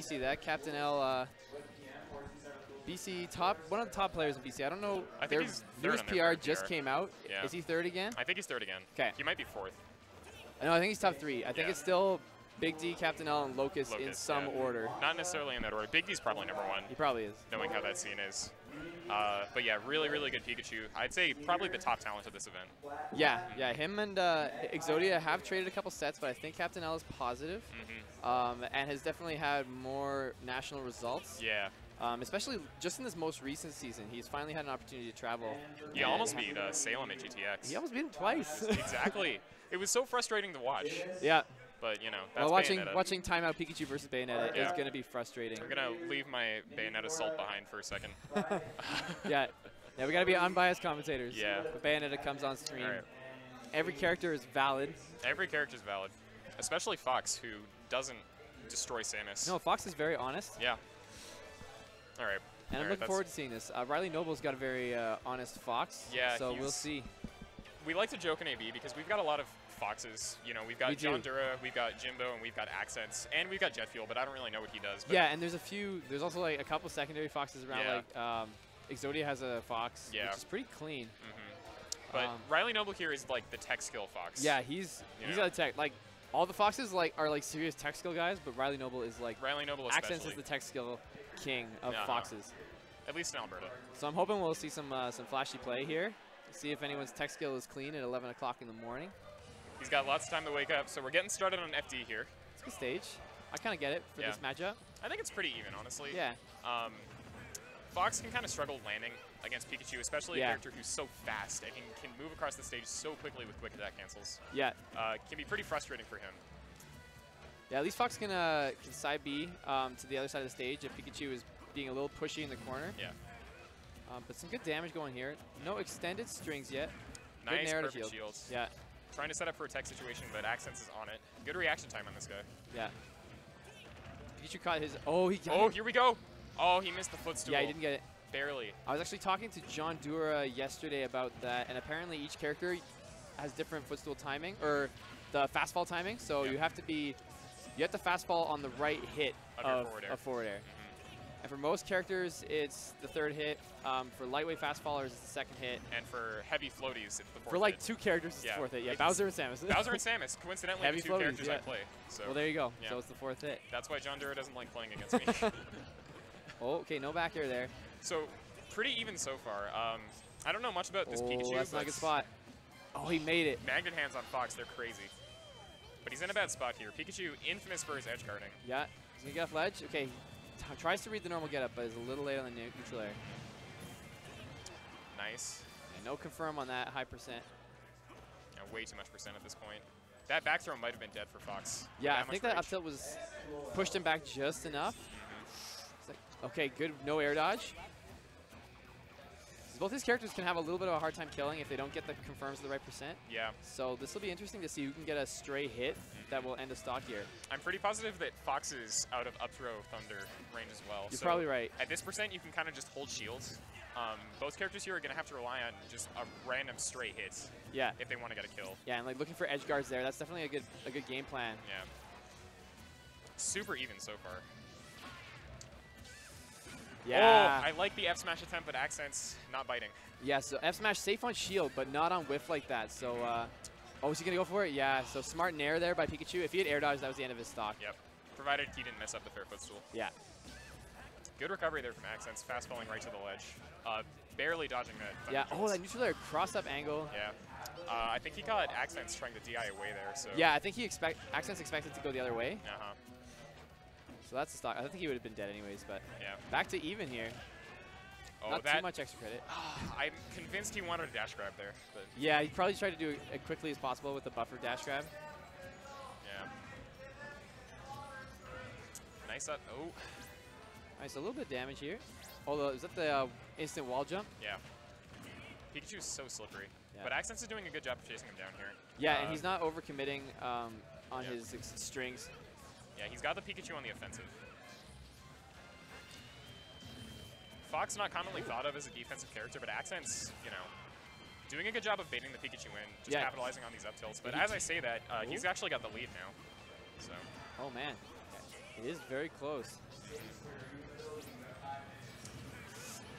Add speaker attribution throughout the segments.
Speaker 1: See that Captain L, uh, BC top, one of the top players in BC. I don't know.
Speaker 2: I think he's third
Speaker 1: newest PR just
Speaker 2: PR.
Speaker 1: came out.
Speaker 2: Yeah.
Speaker 1: Is he third again?
Speaker 2: I think he's third again.
Speaker 1: Okay.
Speaker 2: He might be fourth.
Speaker 1: No, I think he's top three. I think
Speaker 2: Yeah.
Speaker 1: it's still Big D, Captain L, and Locust, in some
Speaker 2: yeah.
Speaker 1: order.
Speaker 2: Not necessarily in that order. Big D's probably number one,
Speaker 1: He probably is.
Speaker 2: knowing how that scene is. Uh, but yeah, really, really good Pikachu. I'd say probably the top talent of this event.
Speaker 1: Yeah, yeah. Him and uh, Exodia have traded a couple sets, but I think Captain L is positive,
Speaker 2: hmm
Speaker 1: um, and has definitely had more national results.
Speaker 2: Yeah.
Speaker 1: Um, especially just in this most recent season, he's finally had an opportunity to travel.
Speaker 2: He almost beat uh, Salem at GTX.
Speaker 1: He almost beat him twice.
Speaker 2: exactly. It was so frustrating to watch,
Speaker 1: yeah.
Speaker 2: But you know, that's
Speaker 1: Well, watching
Speaker 2: Bayonetta.
Speaker 1: watching timeout Pikachu versus Bayonetta is going to be frustrating.
Speaker 2: I'm gonna leave my Bayonetta salt behind for a second.
Speaker 1: yeah. Yeah, we got to be unbiased commentators.
Speaker 2: Yeah.
Speaker 1: But Bayonetta comes on stream.
Speaker 2: Alright.
Speaker 1: Every character is valid.
Speaker 2: Every character is valid, especially Fox, who doesn't destroy Samus.
Speaker 1: No, Fox is very honest,
Speaker 2: Yeah. All right.
Speaker 1: and I'm
Speaker 2: Alright,
Speaker 1: looking forward to seeing this. Uh, Riley Noble's got a very uh, honest Fox.
Speaker 2: Yeah,
Speaker 1: So we'll see.
Speaker 2: We like to joke in AB because we've got a lot of Foxes. You know, we've got
Speaker 1: We
Speaker 2: John
Speaker 1: do.
Speaker 2: Dura, we've got Jimbo, and we've got Accents, and we've got Jet Fuel, but I don't really know what he does. But
Speaker 1: Yeah, and there's a few. There's also like a couple secondary foxes around.
Speaker 2: Yeah.
Speaker 1: Like um, Exodia has a fox,
Speaker 2: Yeah.
Speaker 1: which is pretty clean.
Speaker 2: Mm -hmm. But
Speaker 1: Um,
Speaker 2: Riley Noble here is like the tech skill Fox.
Speaker 1: Yeah, he's
Speaker 2: You
Speaker 1: he's
Speaker 2: know.
Speaker 1: got a tech. Like all the foxes like are like serious tech skill guys, but Riley Noble is like
Speaker 2: Riley Noble especially.
Speaker 1: Accents is the tech skill king of foxes.
Speaker 2: At least in Alberta.
Speaker 1: So I'm hoping we'll see some uh, some flashy play here. See if anyone's tech skill is clean at 11 o'clock in the morning.
Speaker 2: He's got lots of time to wake up, so we're getting started on FD here.
Speaker 1: It's a good stage. I kind of get it for
Speaker 2: Yeah.
Speaker 1: this matchup.
Speaker 2: I think it's pretty even, honestly.
Speaker 1: Yeah.
Speaker 2: Um, Fox can kind of struggle landing against Pikachu, especially
Speaker 1: Yeah.
Speaker 2: a character who's so fast and can, can move across the stage so quickly with quick attack cancels.
Speaker 1: Yeah.
Speaker 2: Uh, can be pretty frustrating for him.
Speaker 1: Yeah, at least Fox can, uh, can side B um, to the other side of the stage if Pikachu is being a little pushy in the corner.
Speaker 2: Yeah.
Speaker 1: Um, but some good damage going here. No extended strings yet. Good
Speaker 2: Nice,
Speaker 1: narrative
Speaker 2: perfect
Speaker 1: shield.
Speaker 2: shields.
Speaker 1: Yeah,
Speaker 2: Trying to set up for a tech situation, but Accents is on it. Good reaction time on this guy.
Speaker 1: yeah. Pikachu caught his. Oh, he got
Speaker 2: Oh,
Speaker 1: it.
Speaker 2: here we go. Oh, he missed the footstool.
Speaker 1: Yeah, he didn't get it.
Speaker 2: Barely.
Speaker 1: I was actually talking to John Dura yesterday about that, and apparently each character has different footstool timing, or the fast fall timing. So
Speaker 2: Yeah.
Speaker 1: you have to be, you have to fast fall on the right hit
Speaker 2: Of your
Speaker 1: of,
Speaker 2: forward air.
Speaker 1: of forward air.
Speaker 2: Mhm.
Speaker 1: And for most characters, it's the third hit. Um, for lightweight fast fallers, it's the second hit.
Speaker 2: And for heavy floaties, it's the fourth
Speaker 1: For like
Speaker 2: hit.
Speaker 1: two characters, it's
Speaker 2: Yeah,
Speaker 1: the fourth hit. Yeah,
Speaker 2: it's-
Speaker 1: Bowser and Samus.
Speaker 2: Bowser and Samus, coincidentally,
Speaker 1: Heavy
Speaker 2: the two
Speaker 1: floaties,
Speaker 2: characters I play. So
Speaker 1: well, there you go.
Speaker 2: Yeah.
Speaker 1: So it's the fourth hit.
Speaker 2: that's why John Dura doesn't like playing against me.
Speaker 1: Oh, okay, no back air there.
Speaker 2: so pretty even so far. Um, I don't know much about this
Speaker 1: oh,
Speaker 2: Pikachu.
Speaker 1: that's not a good spot. Oh, he made it.
Speaker 2: Magnet hands on Fox, they're crazy. But he's in a bad spot here. Pikachu, infamous for his edge guarding.
Speaker 1: Yeah, he's gonna get off ledge. Okay, tries to read the normal getup, but is a little late on the neutral air.
Speaker 2: Nice.
Speaker 1: Yeah, no confirm on that high percent.
Speaker 2: Yeah, way too much percent at this point. That back throw might have been dead for Fox.
Speaker 1: Yeah, I think that up tilt was pushed him back just enough. Mm-hmm. It's like, okay, good, no air dodge. Both his characters can have a little bit of a hard time killing if they don't get the confirms at the right percent.
Speaker 2: Yeah,
Speaker 1: So this will be interesting to see who can get a stray hit that will end a stock here.
Speaker 2: I'm pretty positive that Fox is out of up throw thunder range as well.
Speaker 1: You're
Speaker 2: so
Speaker 1: probably right.
Speaker 2: At this percent, you can kind of just hold shields. Um, both characters here are going to have to rely on just a random stray hit
Speaker 1: Yeah,
Speaker 2: if they want to get a kill.
Speaker 1: yeah, and like looking for edge guards there. That's definitely a good a good game plan.
Speaker 2: Yeah. Super even so far.
Speaker 1: Yeah,
Speaker 2: Oh, I like the F smash attempt, but accents not biting.
Speaker 1: yeah. So F smash safe on shield, but not on whiff like that. So, uh, oh, is he gonna go for it? Yeah. So smart nair there by Pikachu. If he had air dodge, that was the end of his stock.
Speaker 2: Yep. Provided he didn't mess up the fair footstool.
Speaker 1: Yeah.
Speaker 2: Good recovery there from accents. Fast falling right to the ledge. Uh, barely dodging that.
Speaker 1: Yeah. Oh, that neutral air cross up angle.
Speaker 2: Yeah. Uh, I think he caught accents trying to DI away there. So.
Speaker 1: Yeah, I think he expect accents expected to go the other way.
Speaker 2: Uh huh.
Speaker 1: So that's the stock. I think he would have been dead anyways. But
Speaker 2: Yeah.
Speaker 1: back to even here.
Speaker 2: Oh,
Speaker 1: not
Speaker 2: that.
Speaker 1: too much extra credit.
Speaker 2: I'm convinced he wanted a dash grab there, but
Speaker 1: Yeah, he probably tried to do it as quickly as possible with the buffer dash grab.
Speaker 2: yeah. Nice up. Oh,
Speaker 1: so a little bit of damage here. Although, is that the uh, instant wall jump?
Speaker 2: yeah. Pikachu's so slippery.
Speaker 1: Yeah.
Speaker 2: But Accents is doing a good job of chasing him down here.
Speaker 1: Yeah,
Speaker 2: Uh,
Speaker 1: and he's not overcommitting um, on
Speaker 2: Yeah.
Speaker 1: his strings.
Speaker 2: Yeah, he's got the Pikachu on the offensive. Fox not commonly thought of as a defensive character, but Accents, you know, doing a good job of baiting the Pikachu in, just
Speaker 1: Yeah.
Speaker 2: capitalizing on these up tilts. But as I say that, uh, he's actually got the lead now. So
Speaker 1: Oh man. It is very close.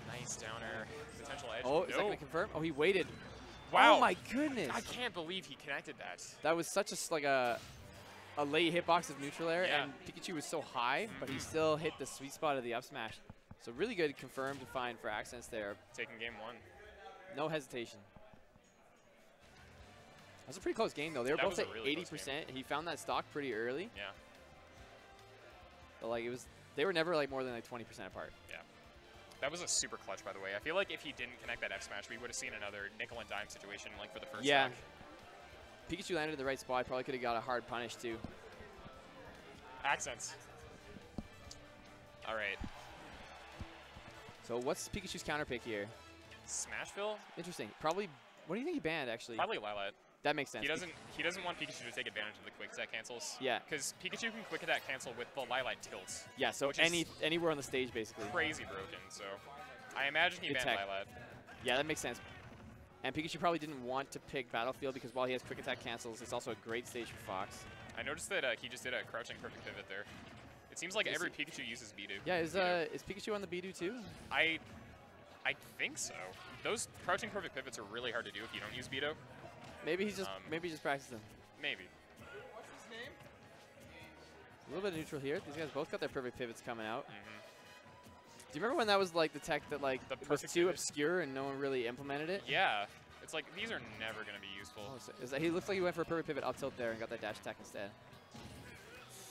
Speaker 2: Nice downer. Potential edge.
Speaker 1: Oh, is that going to confirm? Oh, he waited.
Speaker 2: Wow.
Speaker 1: Oh my goodness.
Speaker 2: I can't believe he connected that.
Speaker 1: That was such a, like a a late hitbox of neutral air,
Speaker 2: Yeah.
Speaker 1: and Pikachu was so high, but he
Speaker 2: Mhm.
Speaker 1: still hit the sweet spot of the up smash. So really good confirmed to find for accents there.
Speaker 2: Taking game one.
Speaker 1: No hesitation. That was a pretty close game though. They were
Speaker 2: That
Speaker 1: both at
Speaker 2: really
Speaker 1: 80%. He found that stock pretty early,
Speaker 2: Yeah.
Speaker 1: but like it was they were never like more than like 20% apart. Yeah.
Speaker 2: That was a super clutch, by the way. I feel like if he didn't connect that F smash, we would have seen another nickel and dime situation like for the first
Speaker 1: Yeah.
Speaker 2: stock.
Speaker 1: Pikachu landed in the right spot. Probably could have got a hard punish too.
Speaker 2: Accents. All right.
Speaker 1: So what's Pikachu's counter pick here?
Speaker 2: Smashville?
Speaker 1: Interesting. Probably. What do you think he banned actually?
Speaker 2: Probably Lylat.
Speaker 1: That makes sense.
Speaker 2: He doesn't he doesn't want Pikachu to take advantage of the quick attack cancels.
Speaker 1: Yeah.
Speaker 2: Because Pikachu can quick attack cancel with the Lylat tilts.
Speaker 1: Yeah. So any anywhere on the stage basically.
Speaker 2: Crazy broken, so I imagine he
Speaker 1: Good
Speaker 2: banned
Speaker 1: tech.
Speaker 2: Lylat.
Speaker 1: Yeah, that makes sense. And Pikachu probably didn't want to pick Battlefield because while he has quick attack cancels, it's also a great stage for Fox.
Speaker 2: I noticed that uh, he just did a crouching perfect pivot there. It seems like
Speaker 1: Is
Speaker 2: every Pikachu uses Bidou.
Speaker 1: Yeah, is uh is Pikachu on the Bidou too?
Speaker 2: I I think so. Those crouching perfect pivots are really hard to do if you don't use Bidou.
Speaker 1: Maybe he's just
Speaker 2: Um,
Speaker 1: maybe he just practicing.
Speaker 2: Maybe.
Speaker 1: A little bit of neutral here. These guys both got their perfect pivots coming out.
Speaker 2: hmm
Speaker 1: Do you remember when that was like the tech that like
Speaker 2: The
Speaker 1: was too obscure and no one really implemented it?
Speaker 2: Yeah. It's like these are never going to be useful.
Speaker 1: Oh, so is that, he looks like he went for a perfect pivot up tilt there and got that dash attack instead.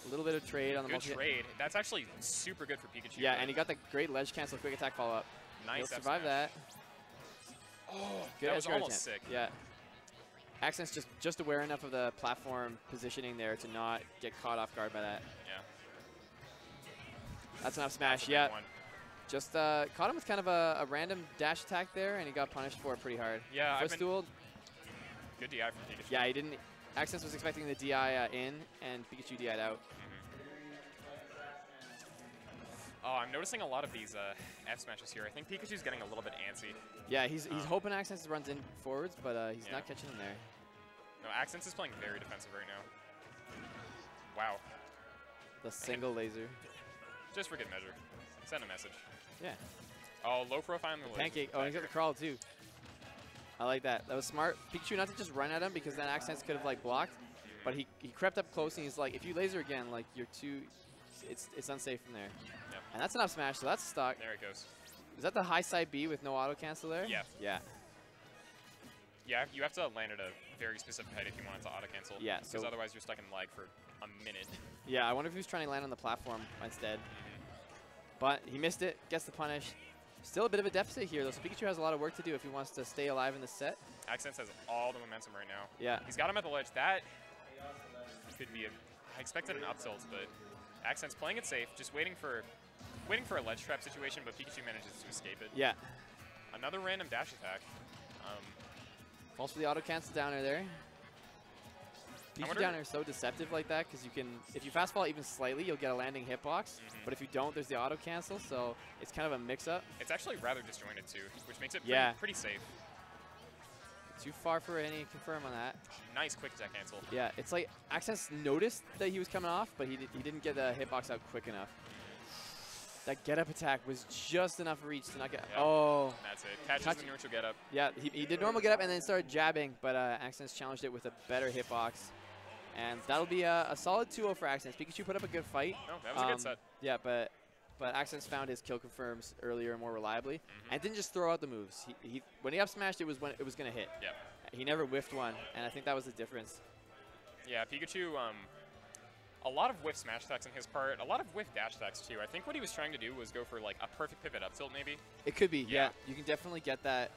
Speaker 1: A little bit of trade on the
Speaker 2: Good trade. That's actually super good for Pikachu.
Speaker 1: Yeah, and he got the great ledge cancel quick attack follow up.
Speaker 2: nice
Speaker 1: He'll survive
Speaker 2: smash.
Speaker 1: that.
Speaker 2: Oh,
Speaker 1: Good
Speaker 2: that was almost
Speaker 1: attempt.
Speaker 2: sick.
Speaker 1: Yeah. Accent's just just aware enough of the platform positioning there to not get caught off guard by that.
Speaker 2: Yeah.
Speaker 1: That's enough smash.
Speaker 2: big
Speaker 1: Yeah.
Speaker 2: one.
Speaker 1: Just uh, caught him with kind of a, a random dash attack there, and he got punished for it pretty hard.
Speaker 2: Yeah, I've
Speaker 1: First
Speaker 2: good DI from Pikachu.
Speaker 1: yeah, he didn't. Accents was expecting the DI uh, in, and Pikachu DI'd out.
Speaker 2: Oh, I'm noticing a lot of these uh, F smashes here. I think Pikachu's getting a little bit antsy.
Speaker 1: Yeah, he's he's
Speaker 2: Um,
Speaker 1: hoping Accents runs in forwards, but uh, he's
Speaker 2: Yeah.
Speaker 1: not catching him there.
Speaker 2: No, Accents is playing very defensive right now. Wow.
Speaker 1: The single laser.
Speaker 2: Just for good measure. Send a message.
Speaker 1: Yeah.
Speaker 2: Oh, low profile the.
Speaker 1: Pancake. Oh, he's got the crawl too. I like that. That was smart. Pikachu not to just run at him because then Accents could have like blocked, but he, he crept up close and he's like, if you laser again, like you're too, it's it's unsafe from there.
Speaker 2: Yep.
Speaker 1: And that's enough smash, so that's stuck.
Speaker 2: There it goes.
Speaker 1: Is that the high side B with no auto cancel there?
Speaker 2: Yeah.
Speaker 1: Yeah.
Speaker 2: Yeah, you have to land at a very specific height if you want it to auto cancel.
Speaker 1: Yeah,
Speaker 2: Because
Speaker 1: so-
Speaker 2: otherwise you're stuck in lag for a minute.
Speaker 1: Yeah, I wonder if he was trying to land on the platform instead. But he missed it, gets the punish. Still a bit of a deficit here though, so Pikachu has a lot of work to do if he wants to stay alive in the set.
Speaker 2: Accents has all the momentum right now.
Speaker 1: Yeah.
Speaker 2: He's got him at the ledge. That could be a. I expected an up tilt, but Accent's playing it safe, just waiting for, waiting for a ledge trap situation. But Pikachu manages to escape it.
Speaker 1: Yeah.
Speaker 2: Another random dash attack. Um,
Speaker 1: Falls for the auto cancel downer there. Pikachu
Speaker 2: wonder-
Speaker 1: downer is so deceptive like that because you can, if you fast fall even slightly, you'll get a landing hitbox.
Speaker 2: Mhm.
Speaker 1: But if you don't, there's the auto cancel, so it's kind of a mix-up.
Speaker 2: it's actually rather disjointed too, which makes it pretty,
Speaker 1: Yeah.
Speaker 2: pretty safe.
Speaker 1: Too far for any confirm on that.
Speaker 2: Nice quick attack cancel.
Speaker 1: Yeah, it's like Accents noticed that he was coming off, but he, did, he didn't get the hitbox out quick enough. That get up attack was just enough reach to not get.
Speaker 2: Yep.
Speaker 1: Oh,
Speaker 2: That's it. Catches
Speaker 1: Catch-
Speaker 2: the neutral get up.
Speaker 1: yeah, he, he did normal get up and then started jabbing, but uh, Accents challenged it with a better hitbox. And that'll be a, a solid 2-0 for Accents. Pikachu put up a good fight.
Speaker 2: No, that was a
Speaker 1: Um,
Speaker 2: good set.
Speaker 1: Yeah, but but Accents found his kill confirms earlier and more reliably,
Speaker 2: Mhm.
Speaker 1: and didn't just throw out the moves. He, he when he up smashed, it was when it was gonna hit.
Speaker 2: Yep.
Speaker 1: He never whiffed one, and I think that was the difference.
Speaker 2: Yeah, Pikachu, um, a lot of whiff smash attacks in his part, a lot of whiff dash attacks too. I think what he was trying to do was go for like a perfect pivot up tilt maybe.
Speaker 1: It could be, yeah.
Speaker 2: Yeah.
Speaker 1: You can definitely get that